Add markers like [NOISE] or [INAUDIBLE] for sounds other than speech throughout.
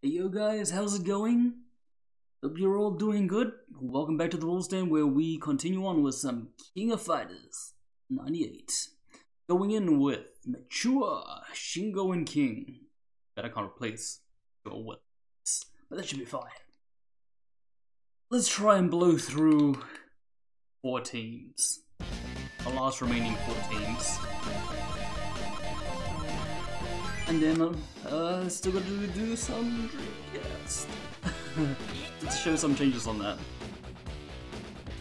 Hey yo guys, how's it going? Hope you're all doing good. Welcome back to the Wolves Den where we continue on with some King of Fighters 98. Going in with Mature, Shingo and King. That I can't replace Shingo with this, but that should be fine. Let's try and blow through four teams. The last remaining four teams. And then uh, uh still gonna do some Dreamcast. Let's [LAUGHS] show some changes on that.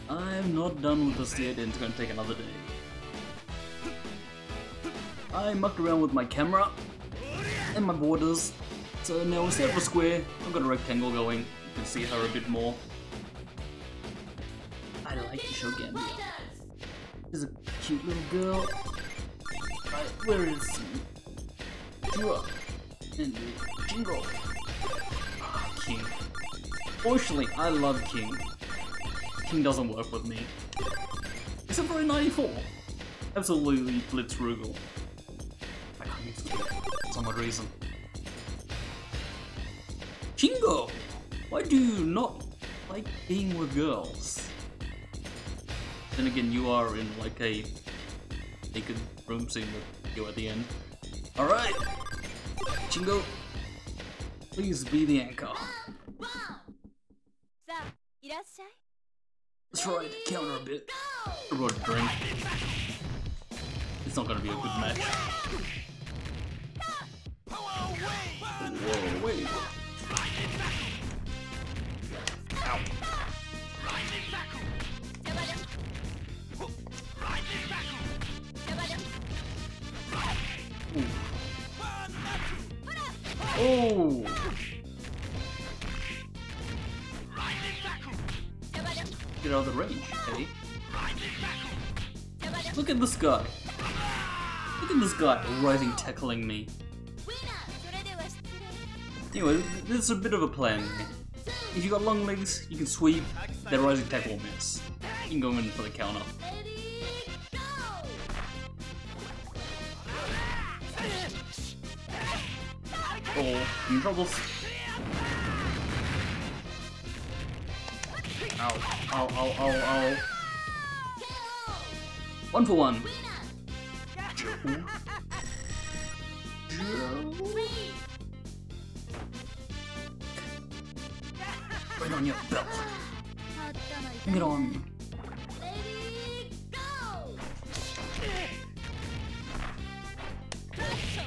I'm not done with this yet and it's gonna take another day. I mucked around with my camera and my borders. So now instead of a square, I've got a rectangle going. You can see her a bit more. I like to show Gambia. She's a cute little girl. Right, where is Jura and Shingo? Ah, King. Fortunately, I love King. King doesn't work with me. Except for a 94. Absolutely Blitzrugel. I can't use for some odd reason. Shingo! Why do you not like being with girls? Then again, you are in like a naked room scene with you at the end. Alright! Shingo, please be the anchor. Let's try to counter a bit. I brought a drink. It's not gonna be a good match. Whoa, wait. Ow. Oh! Get out of the range, eh? Look at this guy. Look at this guy rising tackling me. Anyway, this is a bit of a plan. If you got long legs, you can sweep, then rising tackle will miss. You can go in for the counter. In trouble. Ow, ow, ow, ow, ow. One for one. Joe. Joe. Bring on your belt. Bring it on. Uh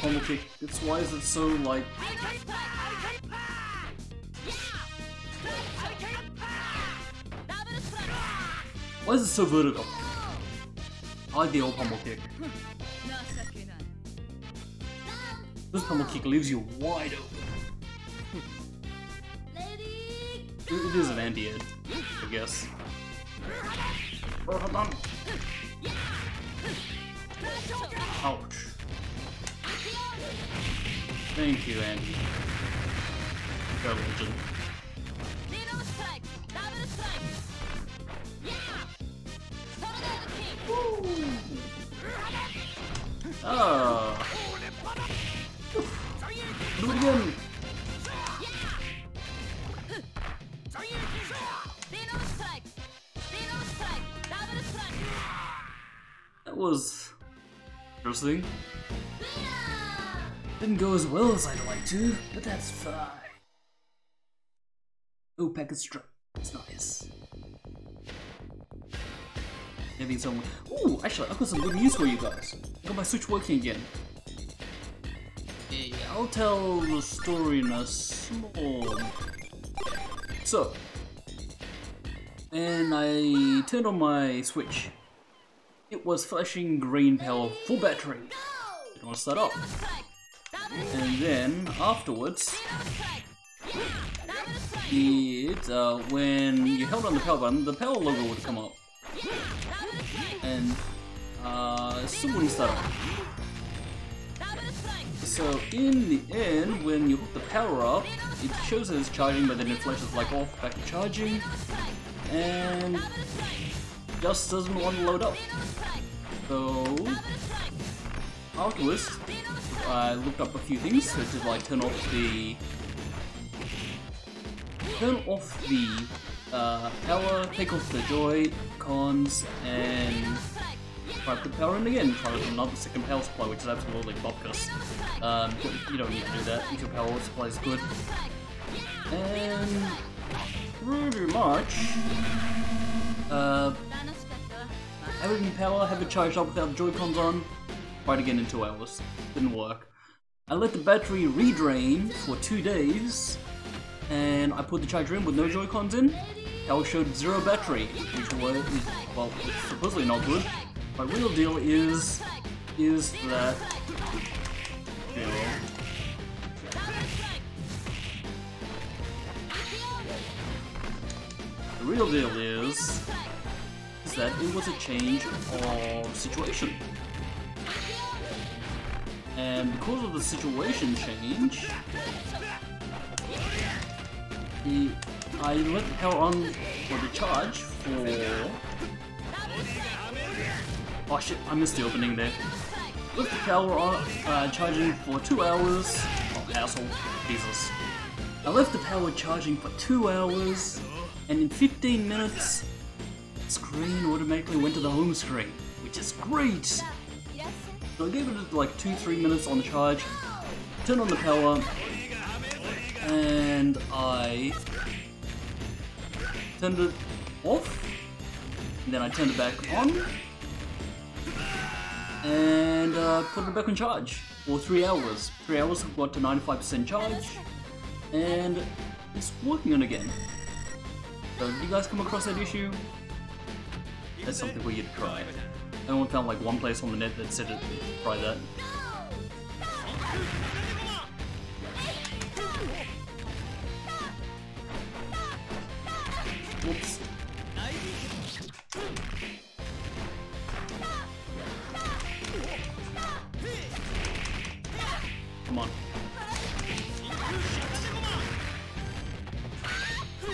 Hate kick. It's why is it so like why is it so vertical? I like the old pommel kick. This pommel kick leaves you wide open. It it is an anti-ed, I guess. Interesting. Didn't go as well as I'd like to, but that's fine. Oh, packet strap. It's nice. Maybe someone. Ooh, actually, I've got some good news for you guys. I got my Switch working again. Yeah, I'll tell the story in a small. So, and I turned on my Switch. It was flashing green power full battery. Didn't want to start up. And then afterwards, it uh, when you held on the power button, the power logo would come up, and uh, still wouldn't start up. So in the end, when you hook the power up, it shows that it's charging, but then it flashes like off, back to charging, and just doesn't want to load up. So afterwards, I looked up a few things, such as like turn off the turn off the uh, power, take off the joy cons, and try to put power in again. Try with another second power supply, which is absolutely bopkus. Um, you don't need to do that if your power supply is good. And pretty much, uh, having power, have it charged up without the Joy-Cons on, tried again in two hours. Didn't work. I let the battery redrain for two days, and I put the charger in with no Joy-Cons in. Power showed zero battery, which was, well, supposedly not good. My real deal is, is that, the real deal is, is that it was a change of situation. And because of the situation change, the, I let power on for the charge for... Oh shit, I missed the opening there. Let the power on, uh, charging for two hours. Oh, asshole. Jesus. I left the power charging for two hours, and in 15 minutes, screen automatically went to the home screen, which is great! So I gave it like 2-3 minutes on the charge, turned on the power, and I turned it off, then I turned it back on, and uh, put it back on charge for 3 hours. 3 hours got to 95% charge, and it's working on again. So did you guys come across that issue? That's something for you to try. I only found like one place on the net that said it, try that. Whoops. Come on.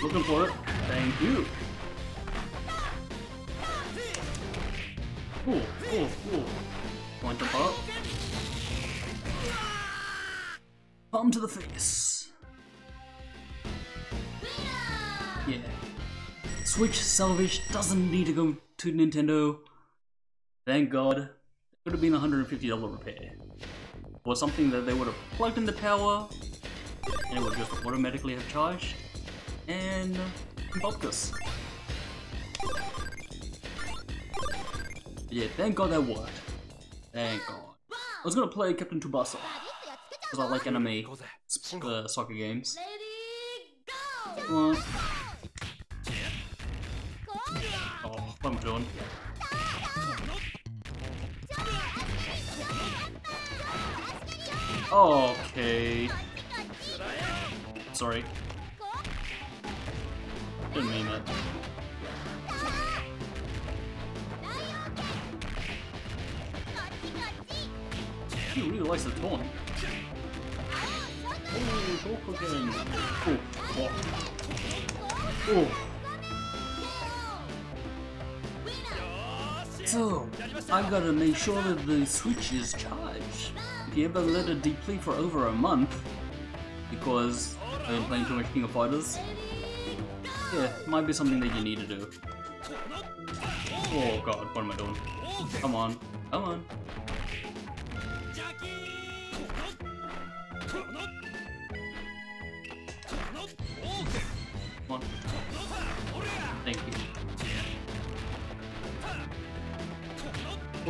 Looking for it. Thank you. Palm to the face. Yeah. Switch salvage doesn't need to go to Nintendo. Thank God. It would have been a $150 repair. Or something that they would have plugged in the power, and it would just automatically have charged, and focus. Yeah, thank God that worked. Thank God. I was gonna play Captain Tsubasa because I like anime uh, soccer games. On. Oh, what am I doing? Okay. Sorry. Didn't mean that. He really likes the taunt. Oh. So, I've got to make sure that the Switch is charged. If you ever let it deplete for over a month, because I've been playing too much King of Fighters, yeah, might be something that you need to do. Oh god, what am I doing? Come on, come on.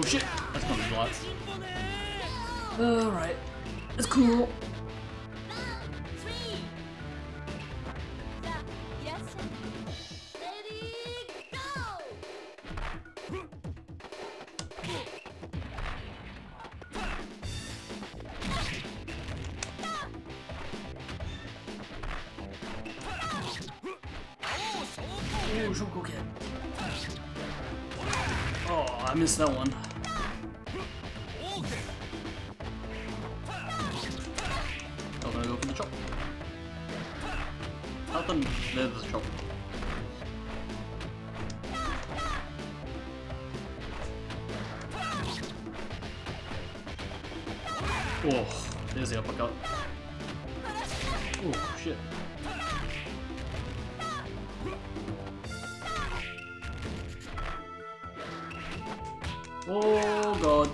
Shit! That's gonna be. Alright. That's cool. There's the uppercut. Oh, shit. Oh, God.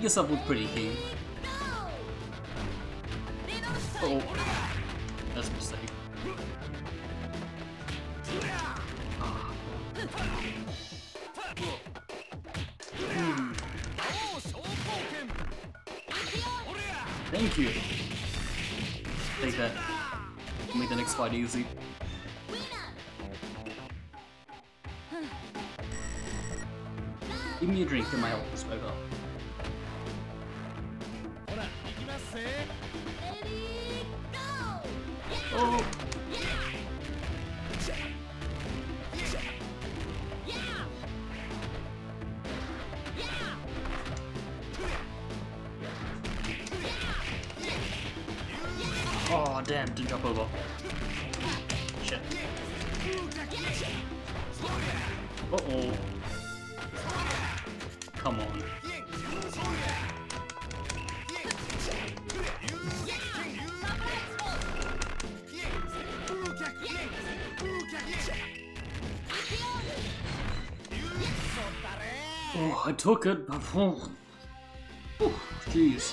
Yes, I would pretty keen. Oh, I took it, before. oh, jeez.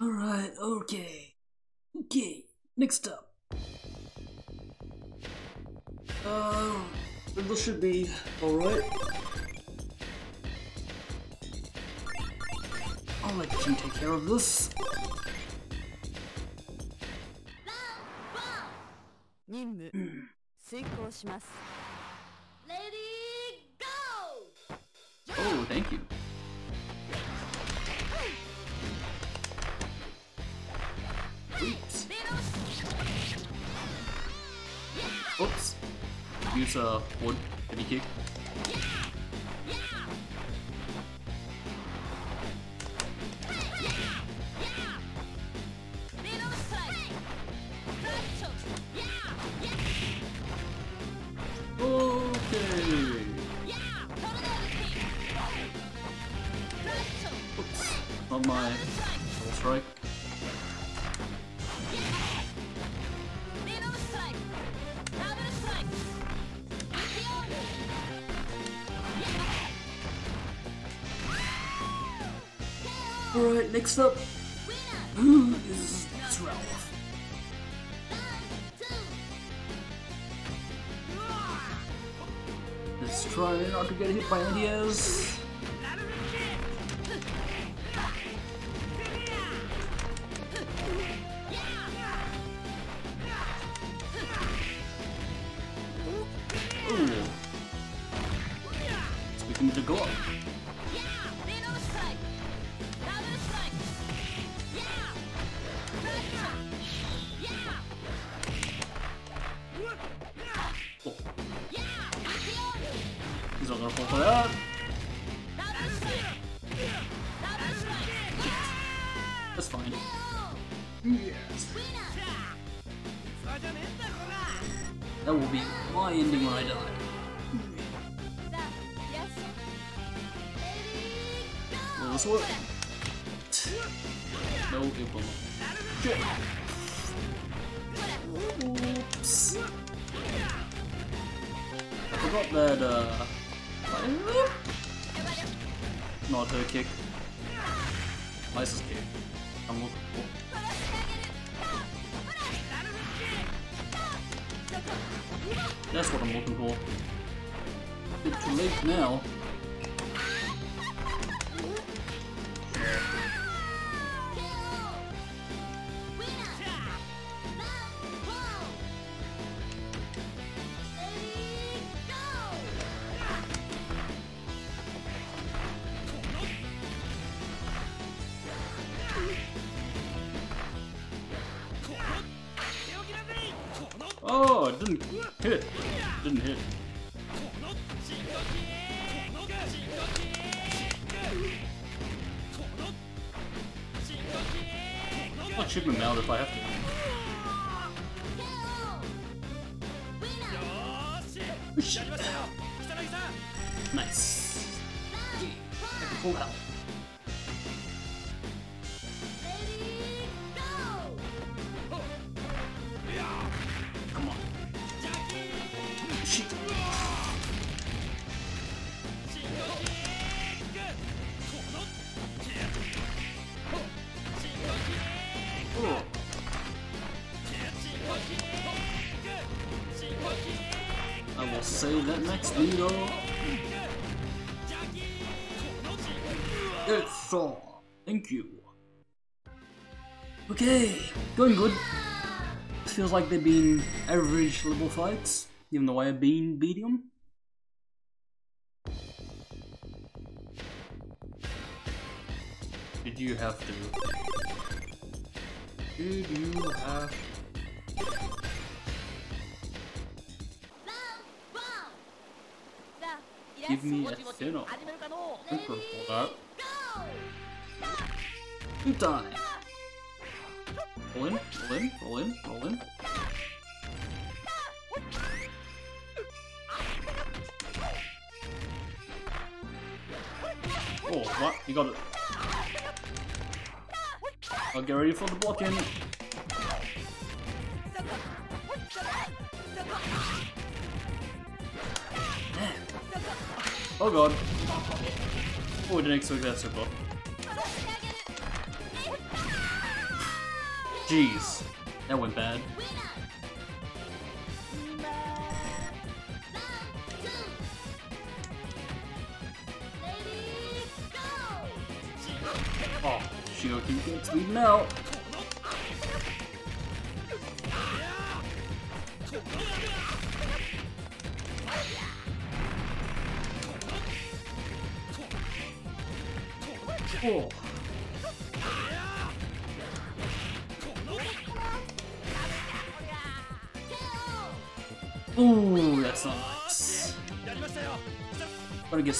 Alright, okay. Okay, next up. Uh, this should be alright. I'll let you take care of this. Oh, thank you. Oops. Use a uh, wood heavy kick. Alright, next up who is Trelloff? Let's try not to get hit by India's. Hit. Didn't hit. I'll shoot him out if I have to. That next. It's all. Thank you. Okay, going good. Feels like they've been average level fights, even though I have been medium. Did you have to? Did you have Give me a thinner. Thinker for that. You die. Roll in, roll in, roll in, roll in. Oh, what? You got it. I'll get ready for the blocking. Oh god. Oh, we didn't expect that so far. Jeez. That went bad. Oh, Shinoki gets beaten out.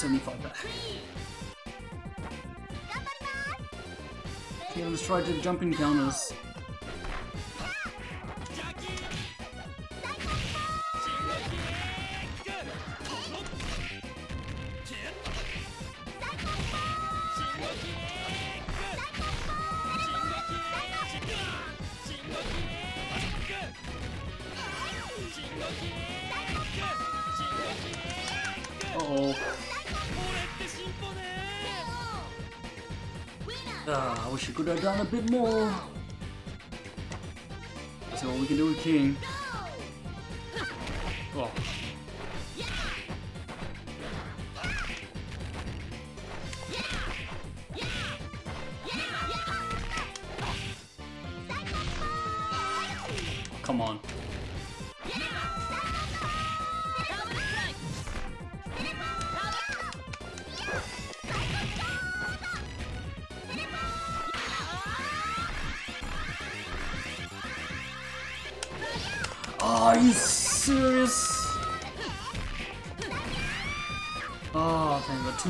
Gotta get 75 back. Okay, let's try to jump in counters. Bit more. See what we can do with King.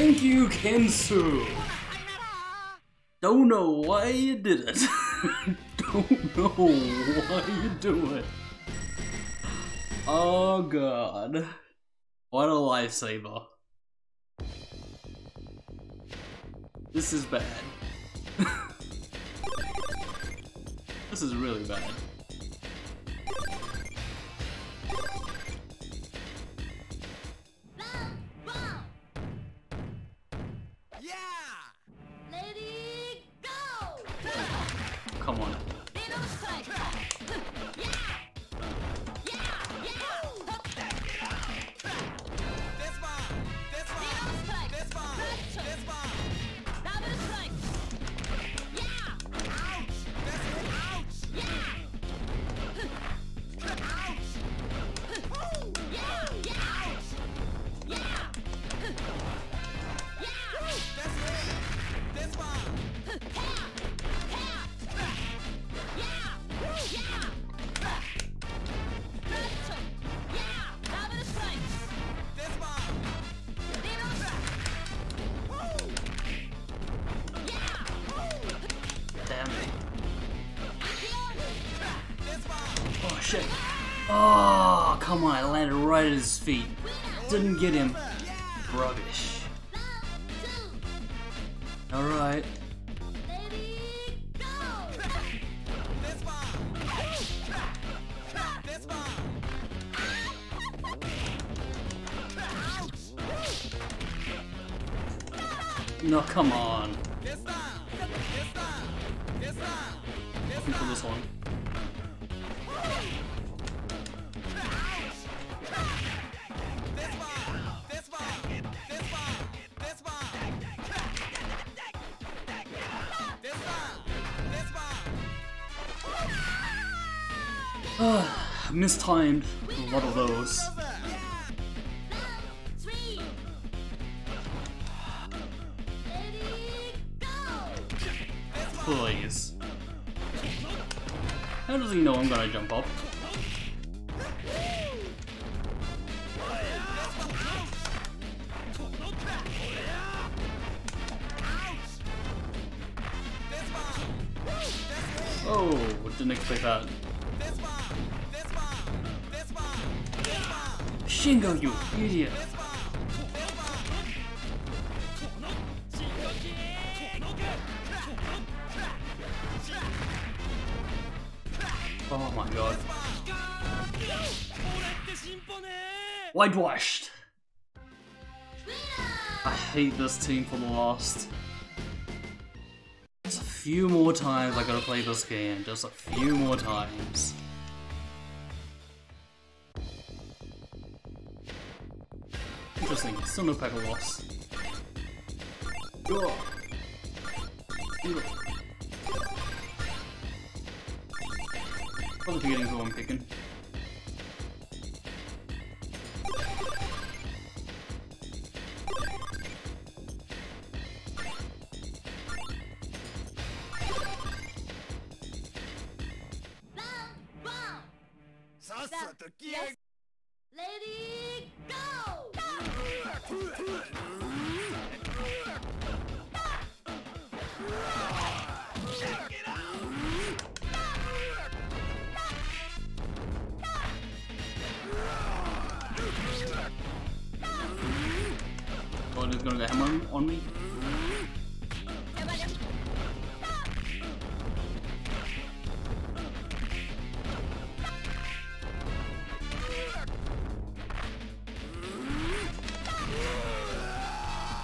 Thank you, Kensou! Don't know why you did it. [LAUGHS] Don't know why you do it. Oh god. What a lifesaver. This is bad. [LAUGHS] this is really bad. Oh, come on, I landed right at his feet. Didn't get him. Rubbish. Mistimed Oh my god. Whitewashed! I hate this team for the last. Just a few more times I gotta play this game. Just a few more times. Interesting, still no pack of loss. Ugh. Ugh. Probably who I'm picking.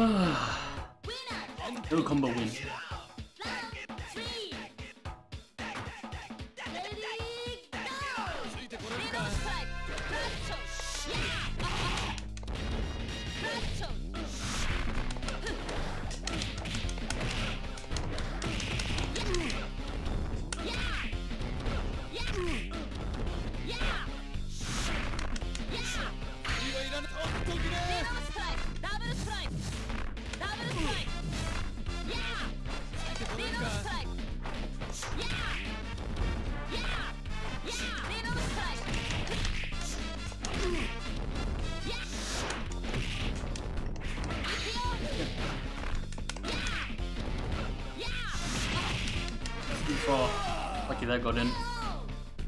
아, 이거 컴버 윈. Far. Lucky that got in.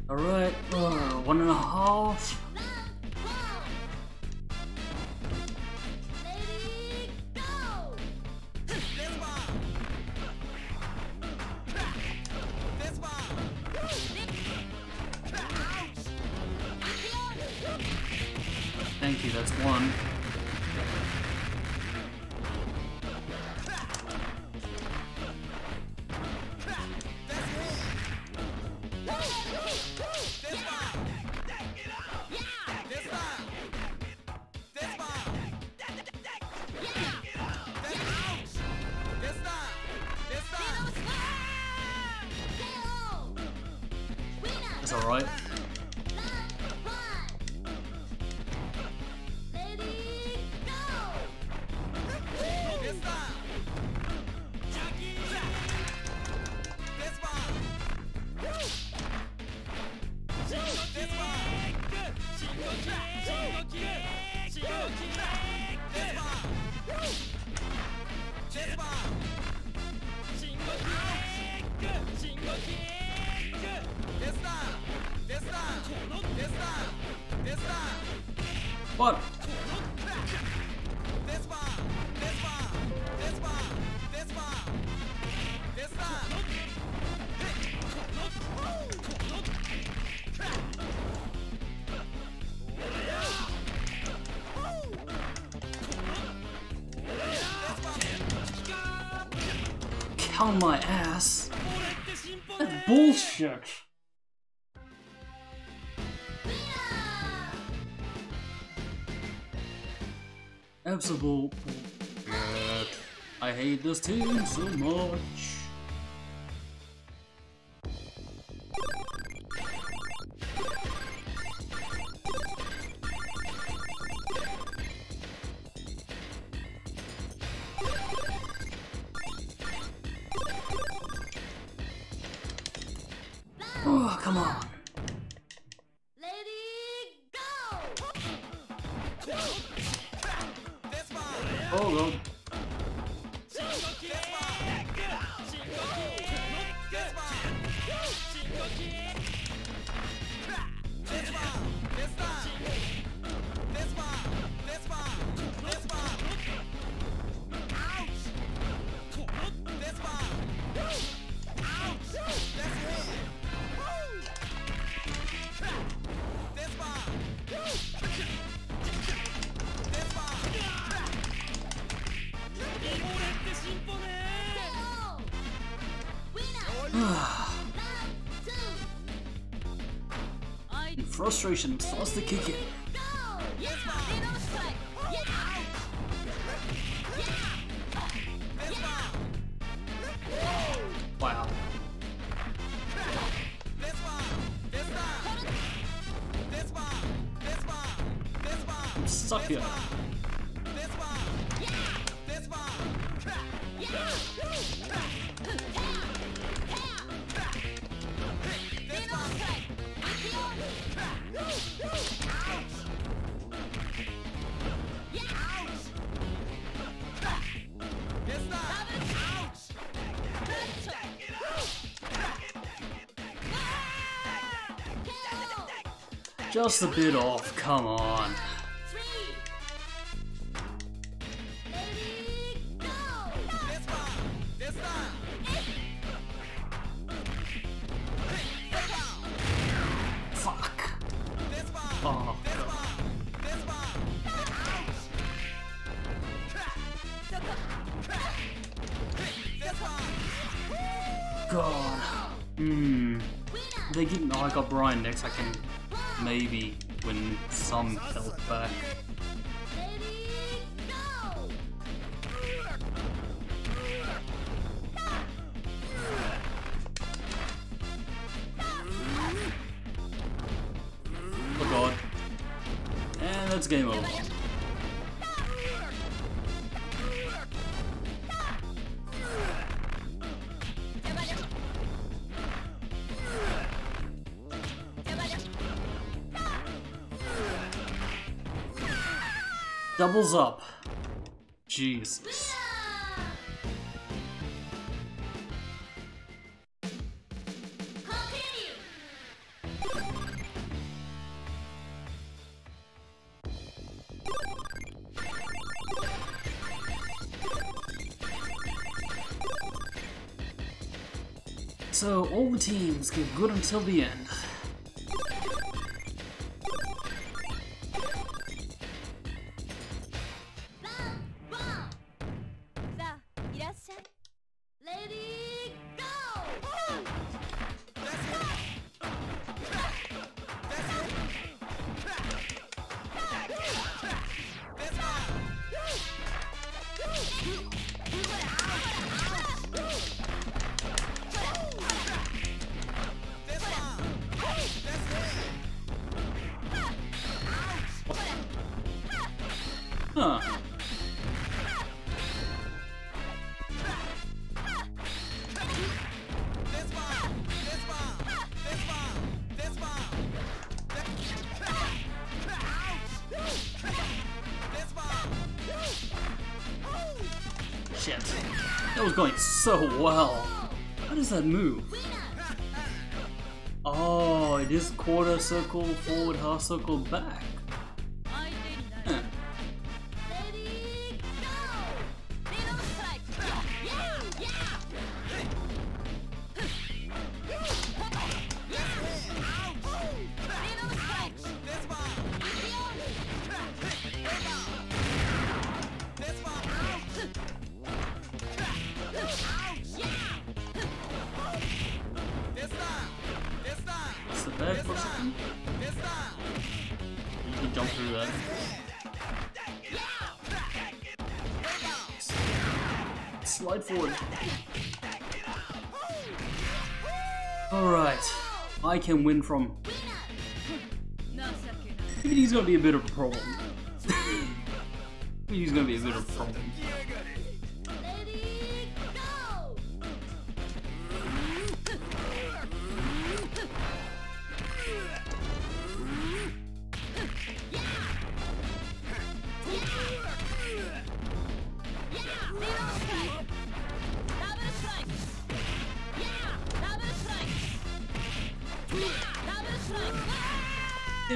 Alright, uh, one and a half. What? Count my ass. That's bullshit. I hate this team so much. Frustration starts to kick in. A bit off, come on. Win some health back. Oh god. And that's game over. Doubles up. Jesus. So all the teams get good until the end. Huh. Shit. That was going so well. How does that move? Oh, it is quarter circle, forward, half circle, back.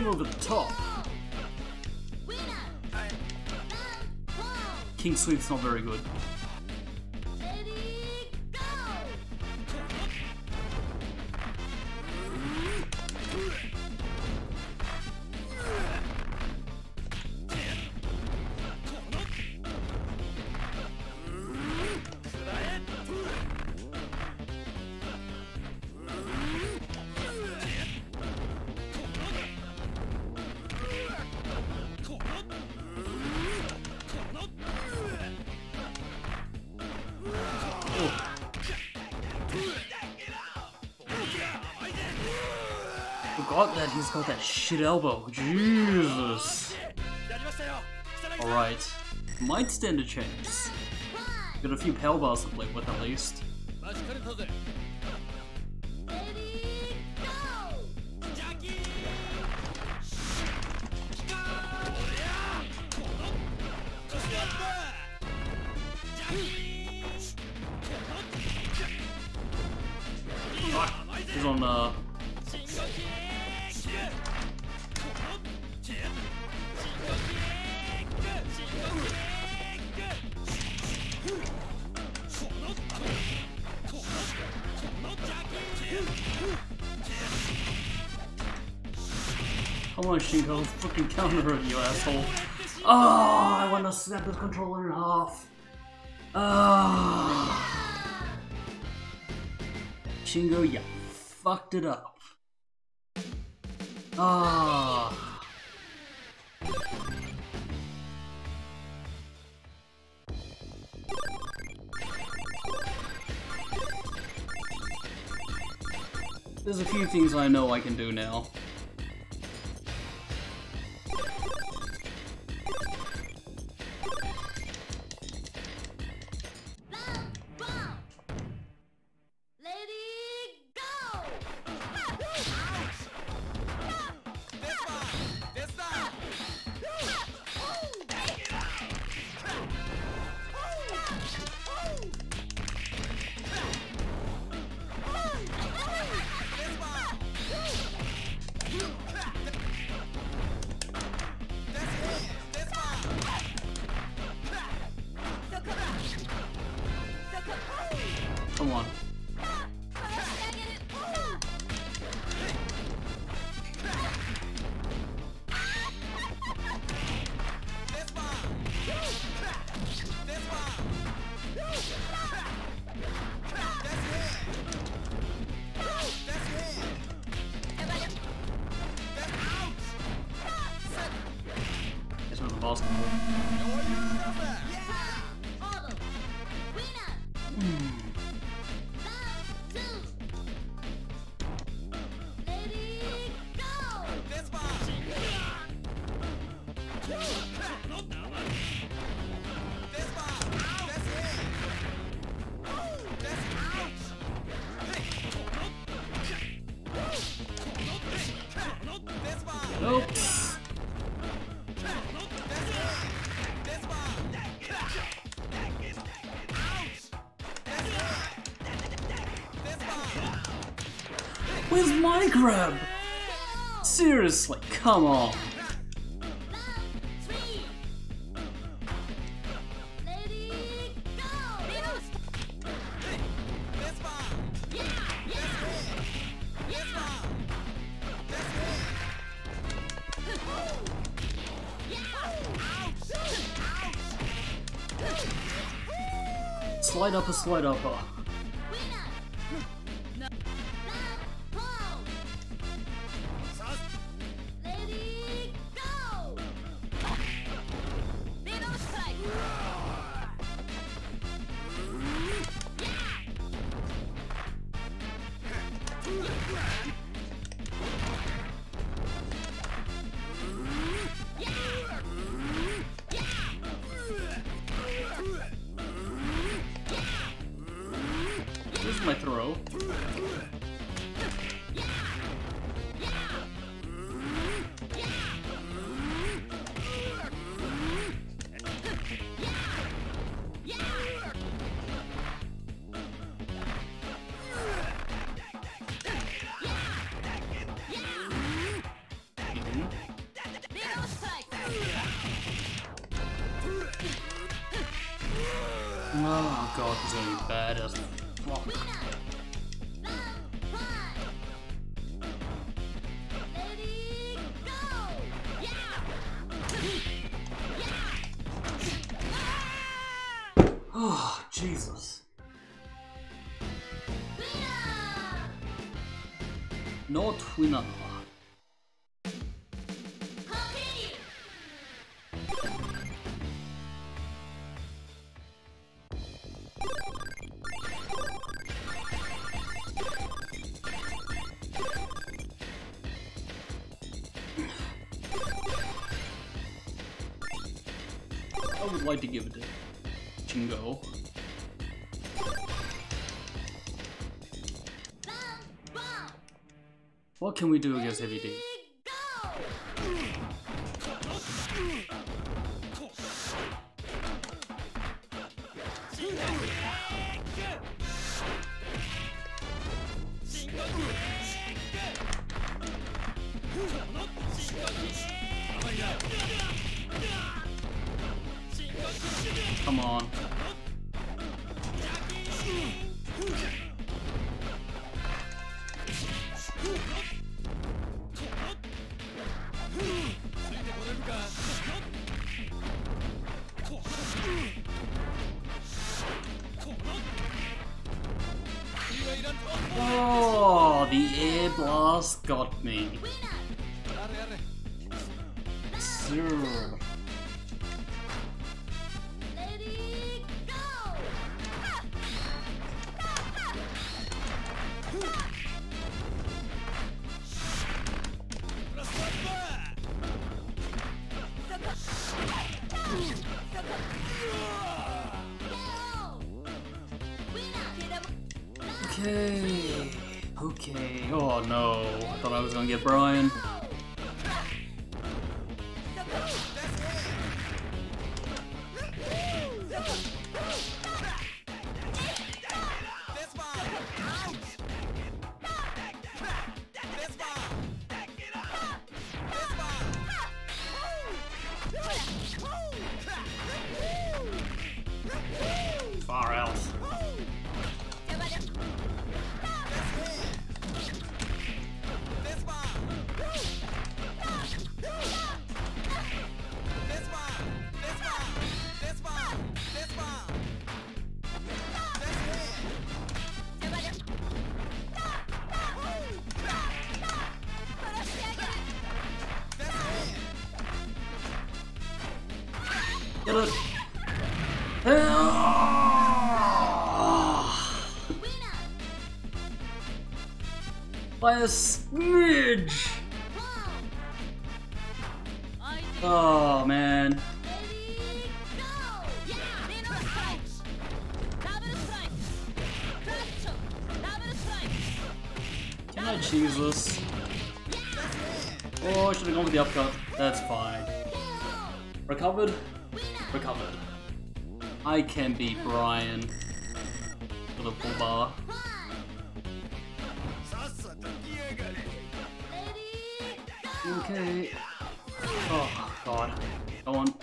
Over the top. King Sweep's not very good. Got that shit elbow. Jesus. Alright. Might stand a chance. Got a few power bars to play with at least. Come on, Shingo, fucking counter you asshole. Oh, I want to snap this controller in half. Ah. Shingo, you fucked it up. Ah. There's a few things I know I can do now. Basketball. Where's grab? Seriously, come on. slide. Yeah, yeah. Slide upper, one. Ready, go. Yeah. Oh, Jesus. Not winner. I would like to give it to Shingo. What can we do against Heavy D? Ah! By a smidge. Oh man. Choose this? Oh, I should have gone with the upcut. That's fine. Recovered can be Brian. Little bar. Okay. Oh god. Go on.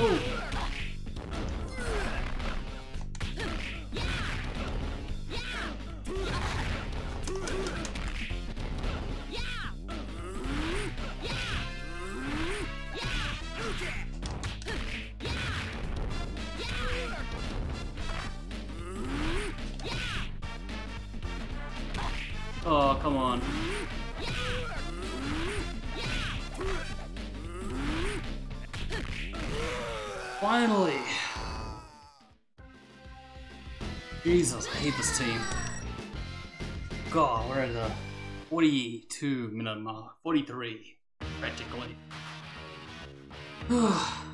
Oh! Jesus, I hate this team. God, we're at the 42 minute mark. 43, practically. [SIGHS]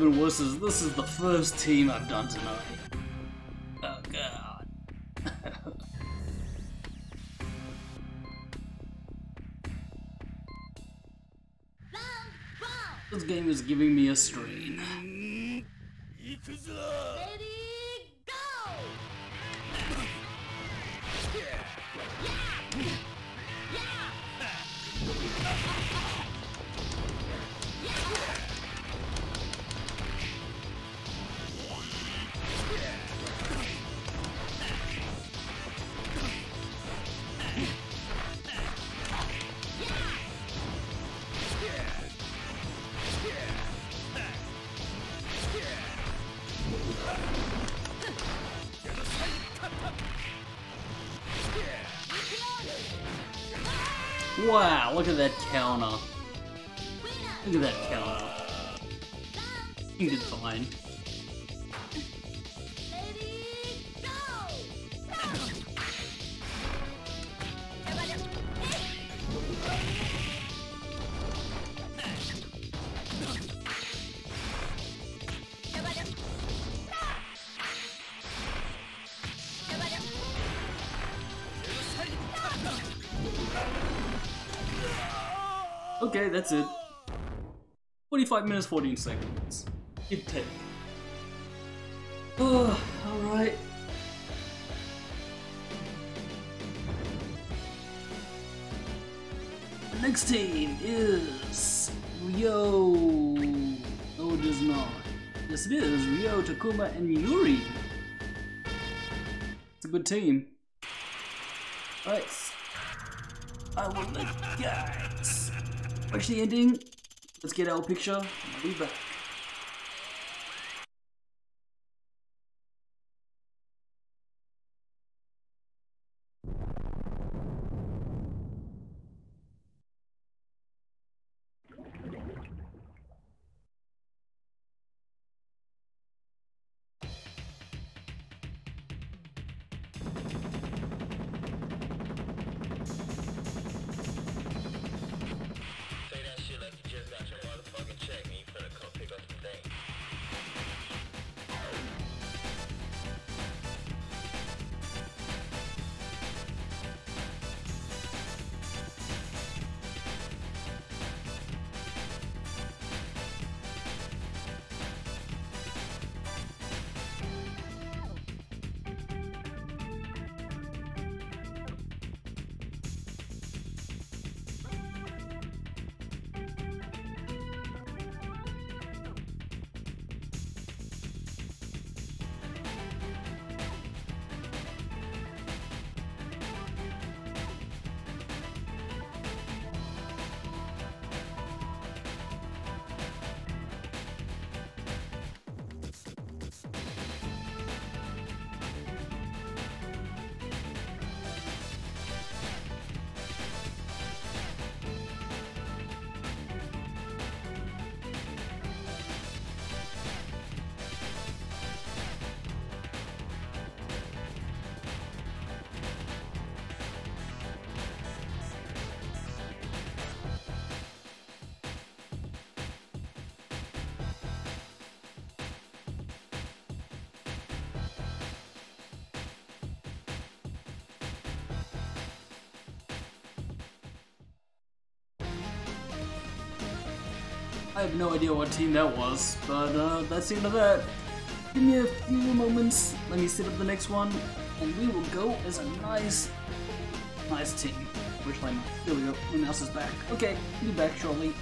even worse is this is the first team I've done tonight. Wow, look at that counter. Look at that counter. He did fine. Okay, that's it. 45 minutes, 14 seconds. Give take. Oh, [SIGHS] alright. Next team is Ryo. No, it is not. Yes, it is. Ryo, Takuma, and Yuri. It's a good team. Alright. I will let guys. The ending. Let's get our picture. I'll be back. I have no idea what team that was, but uh, that's the end of that. Give me a few moments, let me set up the next one, and we will go as a nice, nice team. Which line? There we go, my mouse is back. Okay, be back shortly.